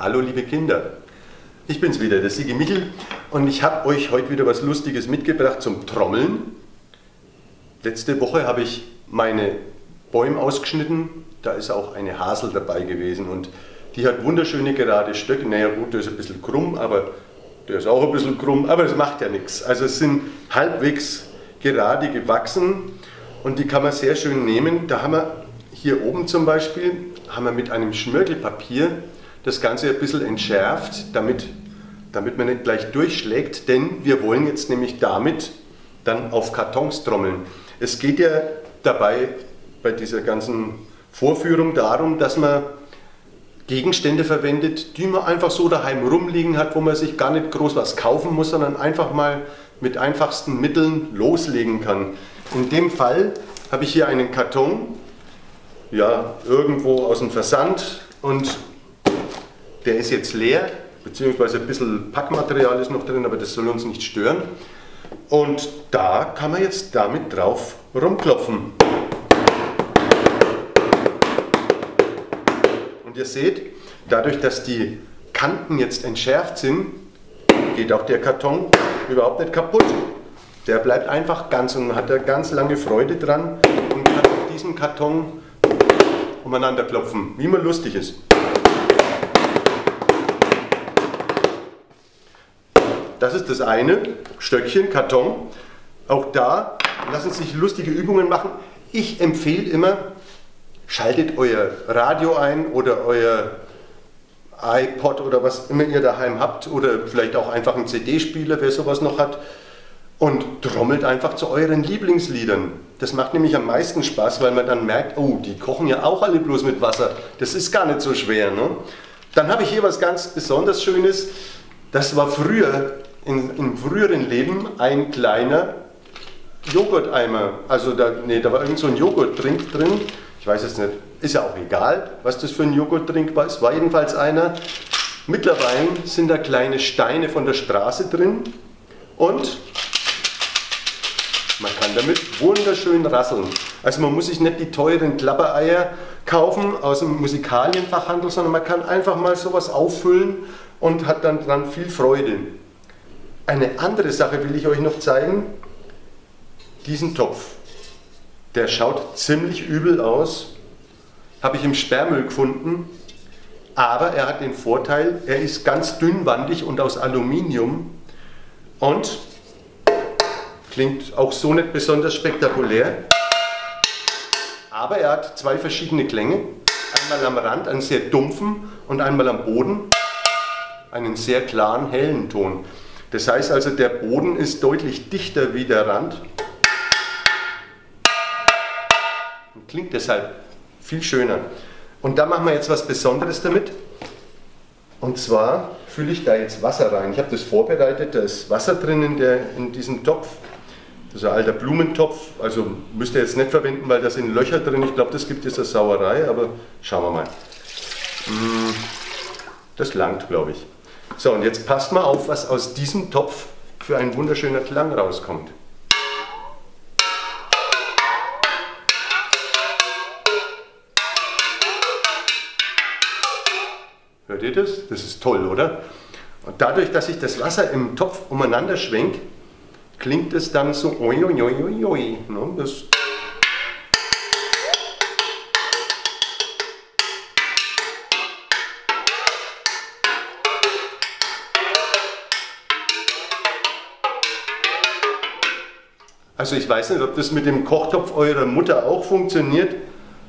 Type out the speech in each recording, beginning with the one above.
Hallo liebe Kinder, ich bin's wieder, der Sigi Michel und ich habe euch heute wieder was Lustiges mitgebracht zum Trommeln. Letzte Woche habe ich meine Bäume ausgeschnitten, da ist auch eine Hasel dabei gewesen und die hat wunderschöne gerade Stöcke. Naja gut, der ist ein bisschen krumm, aber der ist auch ein bisschen krumm, aber das macht ja nichts. Also es sind halbwegs gerade gewachsen und die kann man sehr schön nehmen. Da haben wir hier oben zum Beispiel, haben wir mit einem Schmirgelpapier das Ganze ein bisschen entschärft, damit, damit man nicht gleich durchschlägt, denn wir wollen jetzt nämlich damit dann auf Kartons trommeln. Es geht ja dabei bei dieser ganzen Vorführung darum, dass man Gegenstände verwendet, die man einfach so daheim rumliegen hat, wo man sich gar nicht groß was kaufen muss, sondern einfach mal mit einfachsten Mitteln loslegen kann. In dem Fall habe ich hier einen Karton, ja, irgendwo aus dem Versand und der ist jetzt leer, beziehungsweise ein bisschen Packmaterial ist noch drin, aber das soll uns nicht stören. Und da kann man jetzt damit drauf rumklopfen. Und ihr seht, dadurch, dass die Kanten jetzt entschärft sind, geht auch der Karton überhaupt nicht kaputt. Der bleibt einfach ganz und hat da ganz lange Freude dran und kann auf diesem Karton umeinander klopfen, wie man lustig ist. Das ist das eine, Stöckchen, Karton. Auch da lassen sich lustige Übungen machen. Ich empfehle immer, schaltet euer Radio ein oder euer iPod oder was immer ihr daheim habt oder vielleicht auch einfach einen CD-Spieler, wer sowas noch hat und trommelt einfach zu euren Lieblingsliedern. Das macht nämlich am meisten Spaß, weil man dann merkt, oh, die kochen ja auch alle bloß mit Wasser. Das ist gar nicht so schwer. Ne? Dann habe ich hier was ganz besonders Schönes. Das war früher in, im früheren Leben ein kleiner Joghurteimer. Also da, nee, da war irgend so ein Joghurttrink drin. Ich weiß es nicht. Ist ja auch egal, was das für ein Joghurttrink war. Es war jedenfalls einer. Mittlerweile sind da kleine Steine von der Straße drin und man kann damit wunderschön rasseln. Also man muss sich nicht die teuren Klappereier kaufen aus dem Musikalienfachhandel, sondern man kann einfach mal sowas auffüllen und hat dann dran viel Freude. Eine andere Sache will ich euch noch zeigen. Diesen Topf. Der schaut ziemlich übel aus. Habe ich im Sperrmüll gefunden. Aber er hat den Vorteil, er ist ganz dünnwandig und aus Aluminium. Und klingt auch so nicht besonders spektakulär. Aber er hat zwei verschiedene Klänge. Einmal am Rand einen sehr dumpfen und einmal am Boden einen sehr klaren, hellen Ton. Das heißt also, der Boden ist deutlich dichter wie der Rand und klingt deshalb viel schöner. Und da machen wir jetzt was Besonderes damit. Und zwar fülle ich da jetzt Wasser rein. Ich habe das vorbereitet, da ist Wasser drin in, der, in diesem Topf. Das ist ein alter Blumentopf, also müsst ihr jetzt nicht verwenden, weil da sind Löcher drin. Ich glaube, das gibt jetzt eine Sauerei, aber schauen wir mal. Hm, das langt, glaube ich. So, und jetzt passt mal auf, was aus diesem Topf für ein wunderschöner Klang rauskommt. Hört ihr das? Das ist toll, oder? Und dadurch, dass ich das Wasser im Topf umeinander schwenke, klingt es dann so oi, oi, oi, oi, oi. Ne? Das Also ich weiß nicht, ob das mit dem Kochtopf eurer Mutter auch funktioniert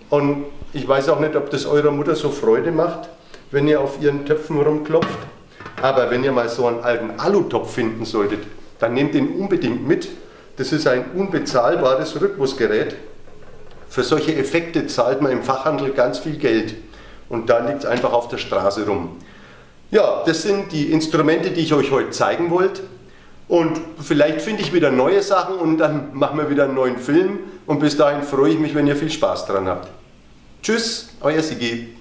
und ich weiß auch nicht, ob das eurer Mutter so Freude macht, wenn ihr auf ihren Töpfen rumklopft. Aber wenn ihr mal so einen alten Alutopf finden solltet, dann nehmt ihn unbedingt mit. Das ist ein unbezahlbares Rhythmusgerät. Für solche Effekte zahlt man im Fachhandel ganz viel Geld und da liegt es einfach auf der Straße rum. Ja, das sind die Instrumente, die ich euch heute zeigen wollte. Und vielleicht finde ich wieder neue Sachen und dann machen wir wieder einen neuen Film. Und bis dahin freue ich mich, wenn ihr viel Spaß dran habt. Tschüss, euer Sigi.